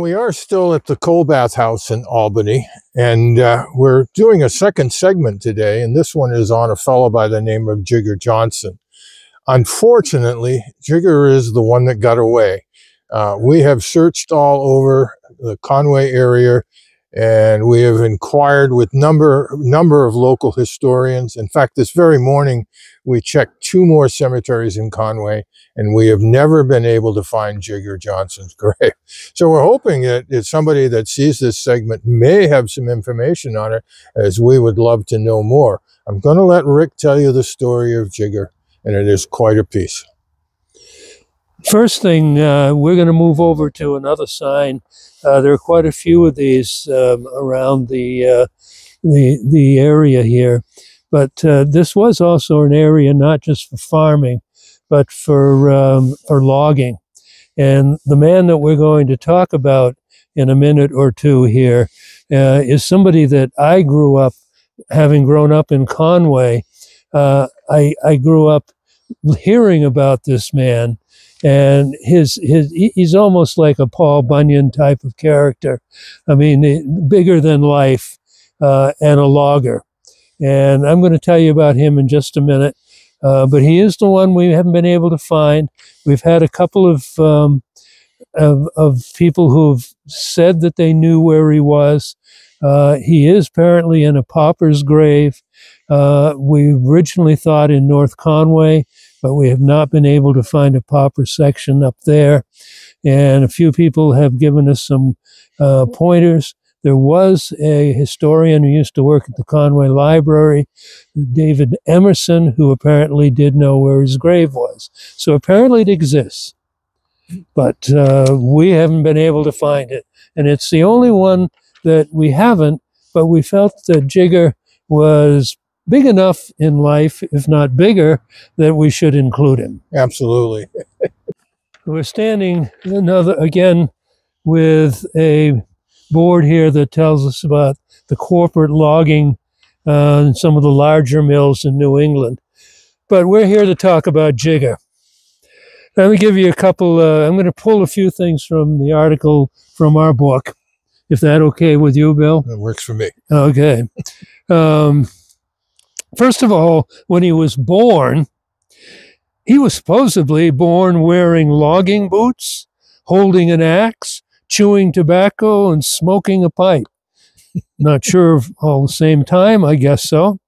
we are still at the Colbath House in Albany, and uh, we're doing a second segment today, and this one is on a fellow by the name of Jigger Johnson. Unfortunately, Jigger is the one that got away. Uh, we have searched all over the Conway area and we have inquired with number number of local historians. In fact, this very morning we checked two more cemeteries in Conway, and we have never been able to find Jigger Johnson's grave. So we're hoping that, somebody that sees this segment may have some information on it, as we would love to know more. I'm going to let Rick tell you the story of Jigger, and it is quite a piece. First thing, uh, we're going to move over to another sign. Uh, there are quite a few of these um, around the, uh, the the area here, but uh, this was also an area not just for farming, but for um, for logging. And the man that we're going to talk about in a minute or two here uh, is somebody that I grew up, having grown up in Conway. Uh, I I grew up hearing about this man and his his he's almost like a Paul Bunyan type of character. I mean, bigger than life, uh, and a logger. And I'm going to tell you about him in just a minute. Uh, but he is the one we haven't been able to find. We've had a couple of um, of, of people who've said that they knew where he was. Uh, he is apparently in a pauper's grave. Uh, we originally thought in North Conway but we have not been able to find a pauper section up there. And a few people have given us some uh, pointers. There was a historian who used to work at the Conway Library, David Emerson, who apparently did know where his grave was. So apparently it exists, but uh, we haven't been able to find it. And it's the only one that we haven't, but we felt that Jigger was big enough in life, if not bigger, that we should include him. Absolutely. We're standing another again with a board here that tells us about the corporate logging uh, and some of the larger mills in New England. But we're here to talk about Jigger. Let me give you a couple, uh, I'm going to pull a few things from the article from our book, if that okay with you, Bill? It works for me. Okay. Um, First of all, when he was born, he was supposedly born wearing logging boots, holding an axe, chewing tobacco, and smoking a pipe. Not sure of all the same time, I guess so.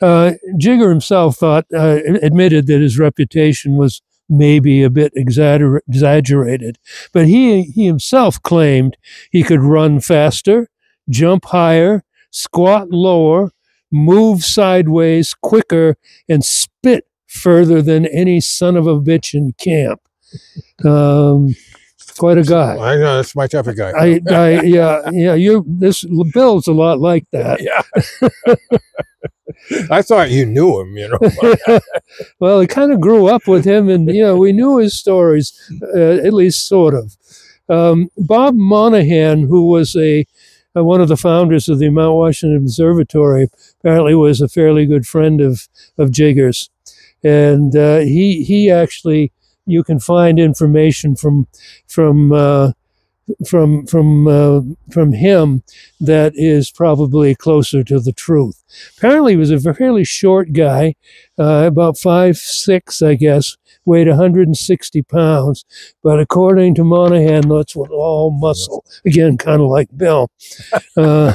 Uh, Jigger himself thought, uh, admitted that his reputation was maybe a bit exagger- exaggerated, but he, he himself claimed he could run faster, jump higher, squat lower, move sideways quicker, and spit further than any son of a bitch in camp. Um, quite a guy. I know that's my type of guy. I, I yeah, yeah. You this Bill's a lot like that. Yeah. I thought you knew him, you know. well, I kind of grew up with him, and you know, we knew his stories, uh, at least sort of. Um, Bob Monahan, who was a one of the founders of the Mount Washington Observatory, apparently was a fairly good friend of of Jigger's, and uh, he he actually you can find information from from uh, from from uh, from him that is probably closer to the truth. Apparently, he was a fairly short guy, uh, about five six, I guess, weighed 160 pounds, but according to Monahan, that's what all muscle. Again, kind of like Bill. Uh,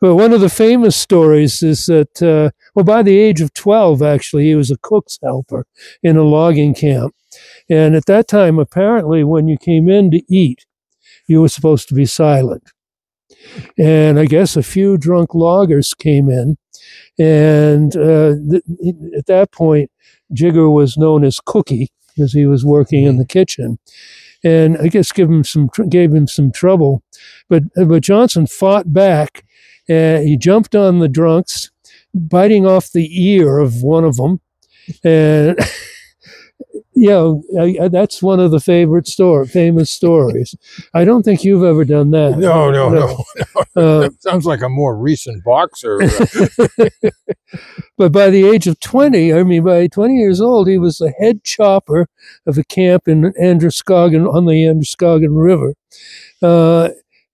but one of the famous stories is that, uh, well, by the age of 12, actually, he was a cook's helper in a logging camp. And at that time, apparently, when you came in to eat, you were supposed to be silent. And I guess a few drunk loggers came in. And uh, th- at that point, Jigger was known as Cookie because he was working in the kitchen. And I guess give him some gave him some trouble, but but Johnson fought back. Uh, he jumped on the drunks, biting off the ear of one of them, and you know, I, I, that's one of the favorite store, famous stories. I don't think you've ever done that. No, no, no. no. Uh, Sounds like a more recent boxer. but by the age of 20, I mean, by 20 years old, he was the head chopper of a camp in Androscoggin on the Androscoggin River. Uh,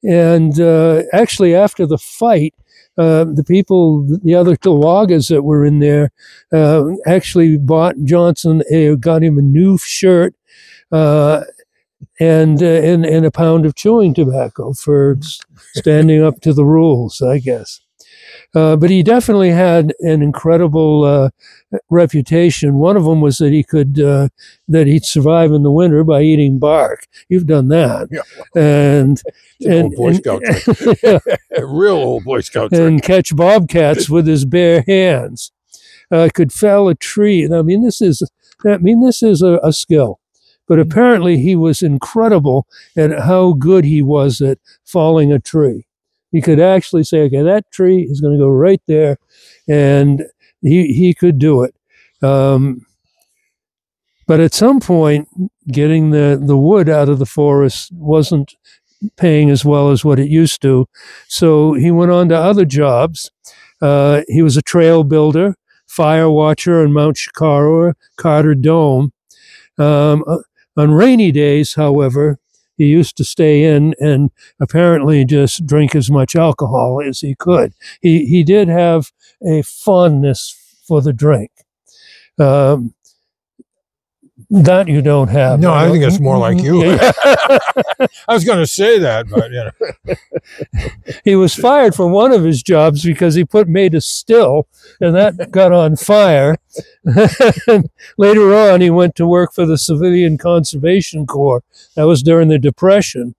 and uh, actually, after the fight, uh, the people, the other Kilwagas that were in there, uh, actually bought Johnson a got him a new shirt uh, and, uh, and and a pound of chewing tobacco for standing up to the rules, I guess. Uh, but he definitely had an incredible uh, reputation. One of them was that he could uh, that he'd survive in the winter by eating bark. You've done that, Yeah. and and, old Boy and- Scout trick. yeah, A real old Boy Scout trick. and catch bobcats with his bare hands. Uh, could fell a tree. I mean, this is I mean this is a, a skill. But apparently, he was incredible at how good he was at falling a tree. He could actually say, "Okay, that tree is going to go right there," and he he could do it. Um, but at some point, getting the the wood out of the forest wasn't paying as well as what it used to. So he went on to other jobs. Uh, he was a trail builder, fire watcher on Mount Chocorua, Carter Dome. Um, uh, on rainy days, however, he used to stay in and apparently just drink as much alcohol as he could. He he did have a fondness for the drink. Um, that you don't have. No, I don't- think it's more like you. Yeah. I was going to say that, but you know, he was fired from one of his jobs because he put made a still and that got on fire and later on he went to work for the civilian conservation corps that was during the depression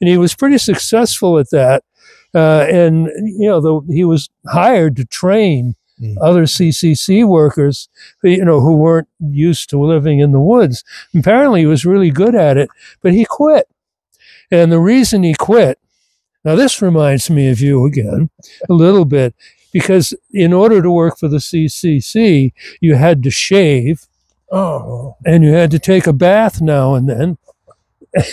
and he was pretty successful at that uh, and you know the, he was hired to train Mm. other ccc workers you know who weren't used to living in the woods apparently he was really good at it but he quit and the reason he quit now, this reminds me of you again a little bit because in order to work for the CCC, you had to shave oh, and you had to take a bath now and then.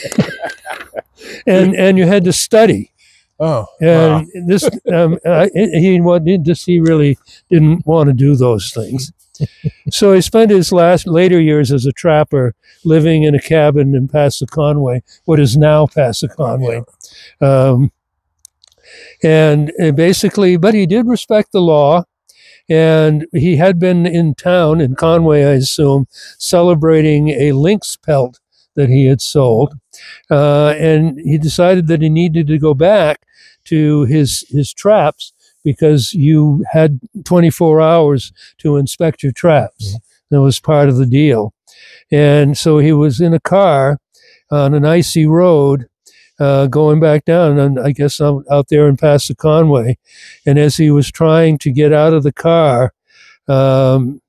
and and you had to study. Oh, wow. And this um, I, he what this he really didn't want to do those things. so he spent his last later years as a trapper, living in a cabin in Passaconaway, what is now Passaconaway. Um, and uh, basically, but he did respect the law. And he had been in town in Conway, I assume, celebrating a lynx pelt that he had sold. Uh, and he decided that he needed to go back to his, his traps because you had 24 hours to inspect your traps. That was part of the deal. And so he was in a car on an icy road uh, going back down, and I guess out, out there in Passaconaway. Conway. And as he was trying to get out of the car, um,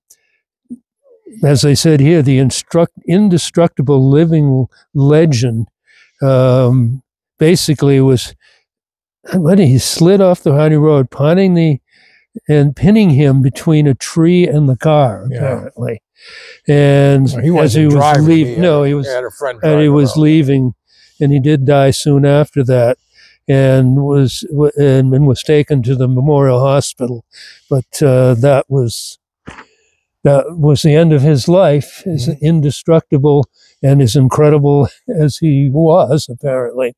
as I said here, the instruct, indestructible living legend um, basically was when he slid off the Honey Road, pinning the and pinning him between a tree and the car, Yeah. apparently. And So he as he was leaving, no, he was had a friend and he was leaving, and he did die soon after that, and was and, and was taken to the Memorial Hospital, but uh, that was that was the end of his life, as indestructible and as incredible as he was, apparently.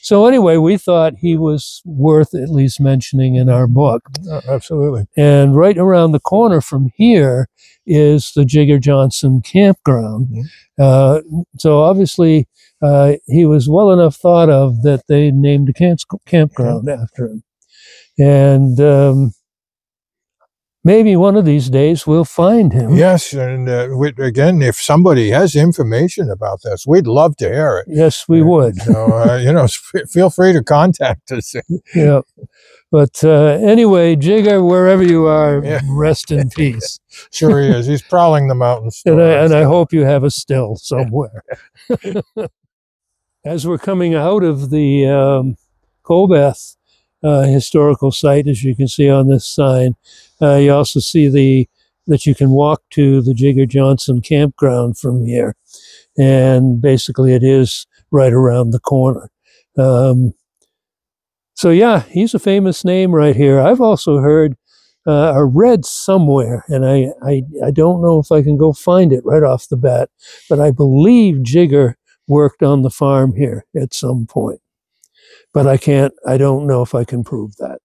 So anyway, we thought he was worth at least mentioning in our book. Uh, absolutely. And right around the corner from here is the Jigger Johnson campground. Mhm. Uh, so obviously, uh, he was well enough thought of that they named a camp- campground after him. And um, maybe one of these days we'll find him. Yes, and uh, we, again, if somebody has information about this, we'd love to hear it. Yes, we would. So uh, you know, feel free to contact us. yeah. But uh, anyway, Jigger, wherever you are, Yeah. rest in peace. Sure, he is. He's prowling the mountains. and I, and I hope you have a still somewhere. As we're coming out of the um, Colbath uh, historical site, as you can see on this sign, uh, you also see the that you can walk to the Jigger Johnson campground from here. And basically, it is right around the corner. Um, so, yeah, he's a famous name right here. I've also heard uh, or read somewhere, and I, I, I don't know if I can go find it right off the bat, but I believe Jigger worked on the farm here at some point. But I can't, I don't know if I can prove that.